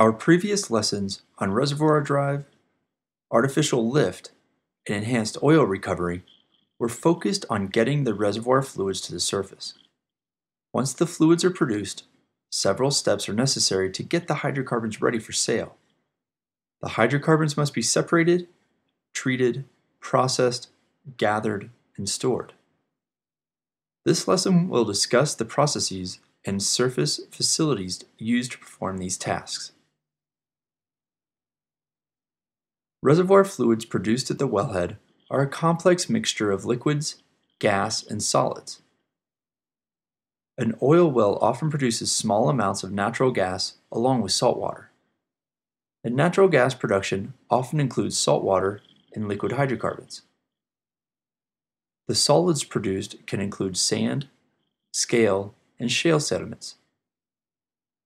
Our previous lessons on reservoir drive, artificial lift, and enhanced oil recovery were focused on getting the reservoir fluids to the surface. Once the fluids are produced, several steps are necessary to get the hydrocarbons ready for sale. The hydrocarbons must be separated, treated, processed, gathered, and stored. This lesson will discuss the processes and surface facilities used to perform these tasks. Reservoir fluids produced at the wellhead are a complex mixture of liquids, gas, and solids. An oil well often produces small amounts of natural gas along with salt water. And natural gas production often includes salt water and liquid hydrocarbons. The solids produced can include sand, scale, and shale sediments.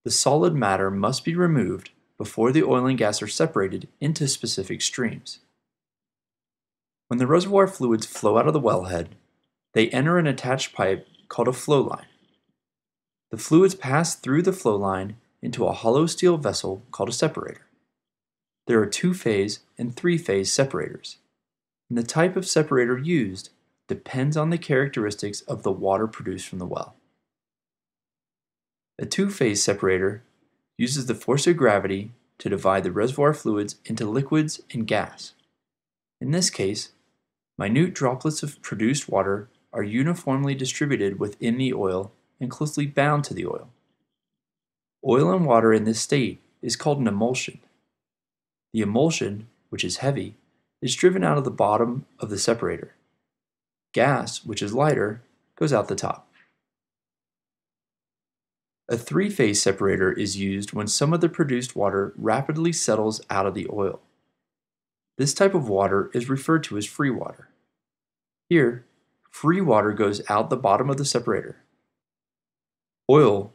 The solid matter must be removed before the oil and gas are separated into specific streams. When the reservoir fluids flow out of the wellhead, they enter an attached pipe called a flow line. The fluids pass through the flow line into a hollow steel vessel called a separator. There are two-phase and three-phase separators, and the type of separator used depends on the characteristics of the water produced from the well. A two-phase separator uses the force of gravity to divide the reservoir fluids into liquids and gas. In this case, minute droplets of produced water are uniformly distributed within the oil and closely bound to the oil. Oil and water in this state is called an emulsion. The emulsion, which is heavy, is driven out of the bottom of the separator. Gas, which is lighter, goes out the top. A three-phase separator is used when some of the produced water rapidly settles out of the oil. This type of water is referred to as free water. Here, free water goes out the bottom of the separator. Oil,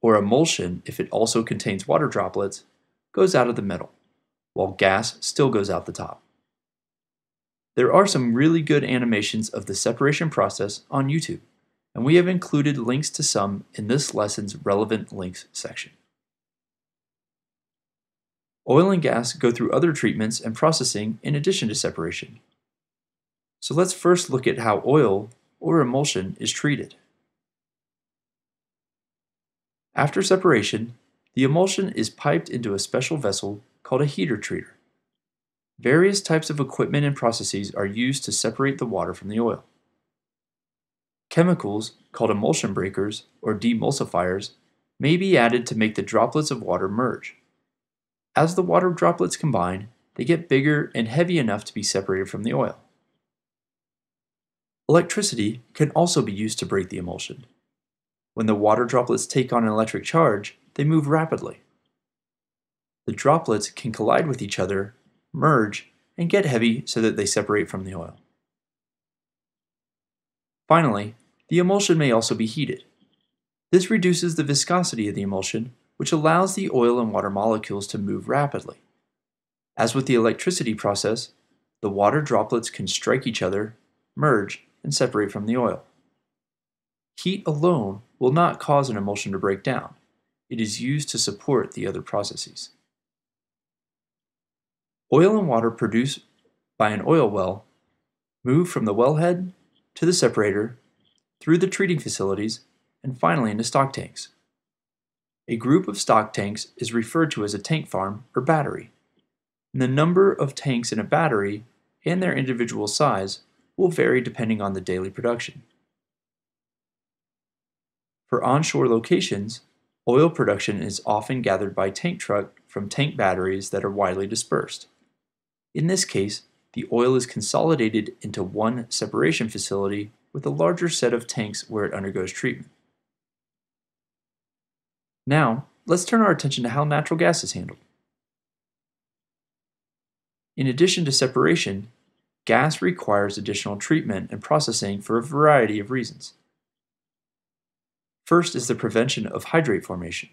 or emulsion if it also contains water droplets, goes out of the middle, while gas still goes out the top. There are some really good animations of the separation process on YouTube and we have included links to some in this lesson's relevant links section. Oil and gas go through other treatments and processing in addition to separation. So let's first look at how oil, or emulsion, is treated. After separation, the emulsion is piped into a special vessel called a heater treater. Various types of equipment and processes are used to separate the water from the oil. Chemicals, called emulsion breakers or demulsifiers, may be added to make the droplets of water merge. As the water droplets combine, they get bigger and heavy enough to be separated from the oil. Electricity can also be used to break the emulsion. When the water droplets take on an electric charge, they move rapidly. The droplets can collide with each other, merge, and get heavy so that they separate from the oil. Finally, the emulsion may also be heated. This reduces the viscosity of the emulsion, which allows the oil and water molecules to move rapidly. As with the electricity process, the water droplets can strike each other, merge, and separate from the oil. Heat alone will not cause an emulsion to break down. It is used to support the other processes. Oil and water produced by an oil well move from the wellhead to the separator, through the treating facilities, and finally into stock tanks. A group of stock tanks is referred to as a tank farm or battery. And the number of tanks in a battery and their individual size will vary depending on the daily production. For onshore locations, oil production is often gathered by tank truck from tank batteries that are widely dispersed. In this case, the oil is consolidated into one separation facility with a larger set of tanks where it undergoes treatment. Now, let's turn our attention to how natural gas is handled. In addition to separation, gas requires additional treatment and processing for a variety of reasons. First is the prevention of hydrate formation.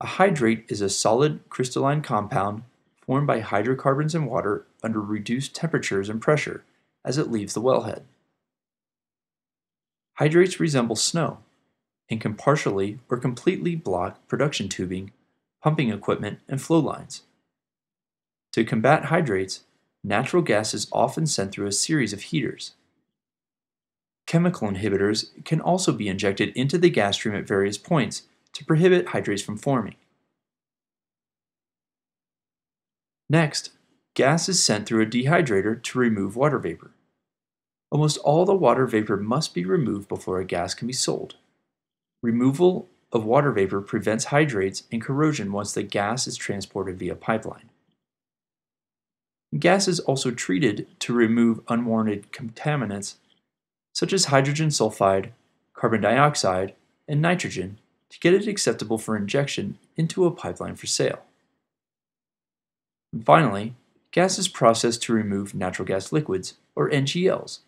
A hydrate is a solid crystalline compound formed by hydrocarbons and water under reduced temperatures and pressure as it leaves the wellhead. Hydrates resemble snow and can partially or completely block production tubing, pumping equipment, and flow lines. To combat hydrates, natural gas is often sent through a series of heaters. Chemical inhibitors can also be injected into the gas stream at various points to prohibit hydrates from forming. Next, gas is sent through a dehydrator to remove water vapor. Almost all the water vapor must be removed before a gas can be sold. Removal of water vapor prevents hydrates and corrosion once the gas is transported via pipeline. Gas is also treated to remove unwarranted contaminants such as hydrogen sulfide, carbon dioxide, and nitrogen to get it acceptable for injection into a pipeline for sale. And finally, gas is processed to remove natural gas liquids, or NGLs.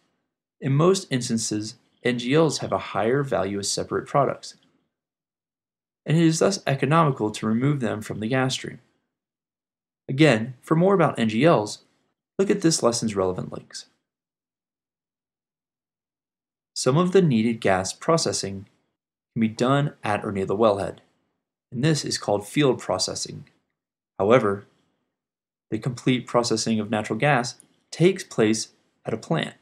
In most instances, NGLs have a higher value as separate products, and it is thus economical to remove them from the gas stream. Again, for more about NGLs, look at this lesson's relevant links. Some of the needed gas processing can be done at or near the wellhead, and this is called field processing. However, the complete processing of natural gas takes place at a plant,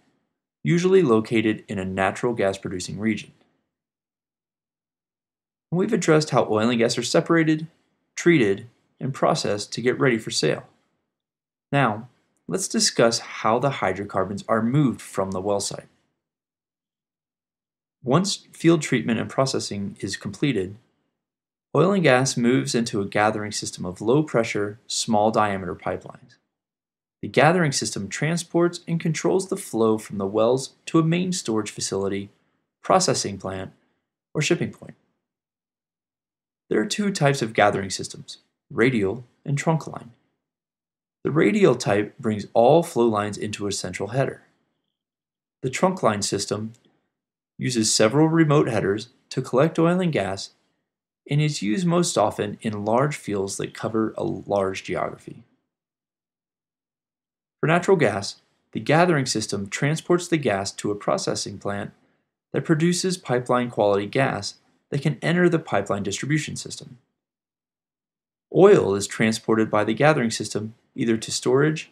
usually located in a natural gas producing region. We've addressed how oil and gas are separated, treated, and processed to get ready for sale. Now, let's discuss how the hydrocarbons are moved from the well site. Once field treatment and processing is completed, oil and gas moves into a gathering system of low pressure, small diameter pipelines. The gathering system transports and controls the flow from the wells to a main storage facility, processing plant, or shipping point. There are two types of gathering systems, radial and trunk line. The radial type brings all flow lines into a central header. The trunk line system uses several remote headers to collect oil and gas and is used most often in large fields that cover a large geography. For natural gas, the gathering system transports the gas to a processing plant that produces pipeline quality gas that can enter the pipeline distribution system. Oil is transported by the gathering system either to storage,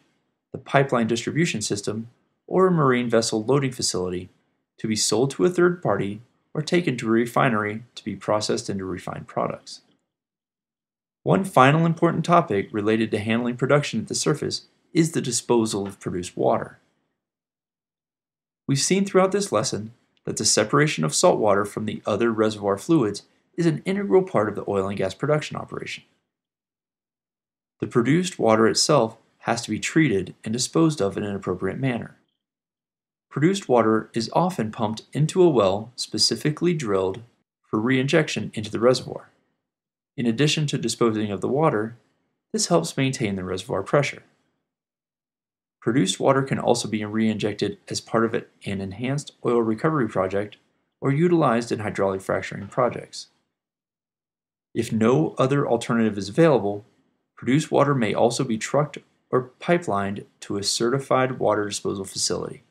the pipeline distribution system, or a marine vessel loading facility to be sold to a third party or taken to a refinery to be processed into refined products. One final important topic related to handling production at the surface is the disposal of produced water. We've seen throughout this lesson that the separation of salt water from the other reservoir fluids is an integral part of the oil and gas production operation. The produced water itself has to be treated and disposed of in an appropriate manner. Produced water is often pumped into a well specifically drilled for reinjection into the reservoir. In addition to disposing of the water, this helps maintain the reservoir pressure. Produced water can also be reinjected as part of an enhanced oil recovery project or utilized in hydraulic fracturing projects. If no other alternative is available, produced water may also be trucked or pipelined to a certified water disposal facility.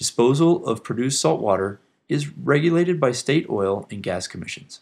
Disposal of produced salt water is regulated by state oil and gas commissions.